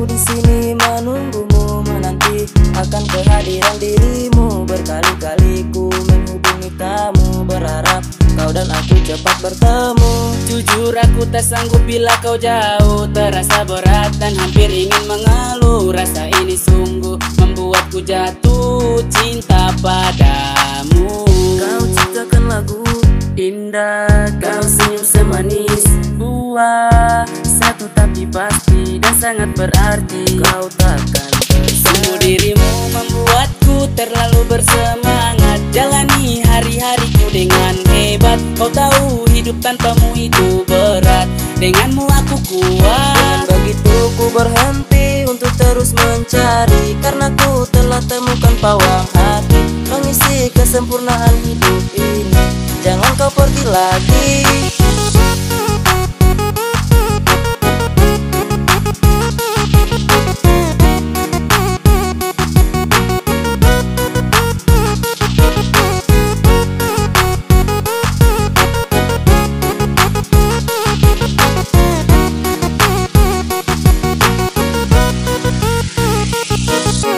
Di sini menunggumu menanti akan kehadiran dirimu. Berkali-kali ku menghubungi kamu berharap kau dan aku cepat bertemu. Jujur aku tak sanggup bila kau jauh. Terasa berat dan hampir ingin mengeluh. Rasa ini sungguh membuatku jatuh cinta padamu. Kau ciptakan lagu indah Kau senyum semanis buah Satu tapi pasti sangat berarti. Kau takkan Sungguh dirimu membuatku terlalu bersemangat. Jalani hari-hariku dengan hebat. Kau tahu hidup tanpamu itu berat. Denganmu aku kuat. Dengan begitu ku berhenti untuk terus mencari Karena ku telah temukan pawang hati Mengisi kesempurnaan hidup ini. Jangan kau pergi lagi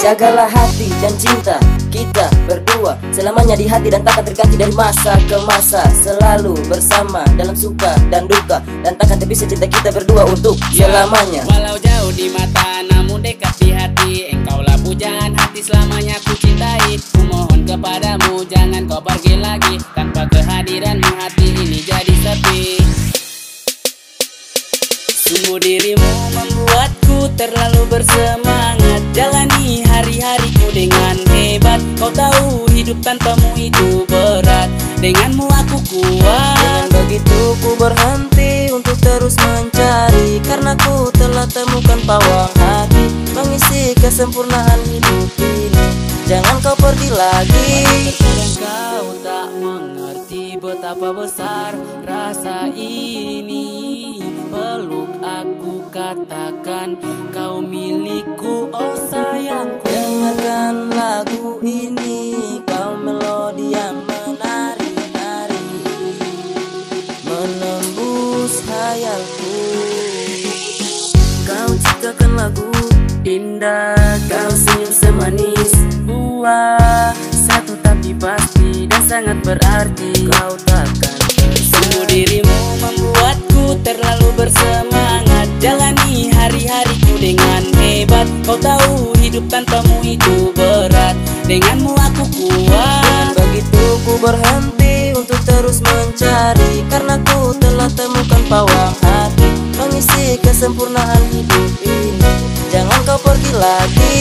Jagalah hati dan cinta kita berdua. Selamanya di hati dan takkan terganti dari masa ke masa. Selalu bersama dalam suka dan duka. Dan takkan terpisah cinta kita berdua untuk Ya, selamanya. Walau jauh di mata namun dekat di hati. Engkaulah pujaan hati selamanya ku cintai. Ku mohon kepadamu jangan kau pergi lagi. Tanpa kehadiranmu hati Sungguh dirimu membuatku terlalu bersemangat. Jalani hari-hariku dengan hebat. Kau tahu hidup tanpamu itu berat. Denganmu aku kuat. Dengan begitu ku berhenti untuk terus mencari. Karena ku telah temukan pawang hati Mengisi kesempurnaan hidup ini. Jangan kau pergi lagi. Kau tak mengerti betapa besar rasa ini katakan kau milikku oh sayangku. Dengarkan lagu ini Kau melodi yang menari-nari Menembus hayalku Kau ciptakan lagu indah Kau senyum semanis Buah satu tapi pasti Dan sangat berarti. Kau takkan Sungguh dirimu membuatku terlalu bersemangat tanpamu itu berat. Denganmu aku kuat. Dengan begitu ku berhenti untuk terus mencari Karena ku telah temukan pawang hati Mengisi kesempurnaan hidup ini. Jangan kau pergi lagi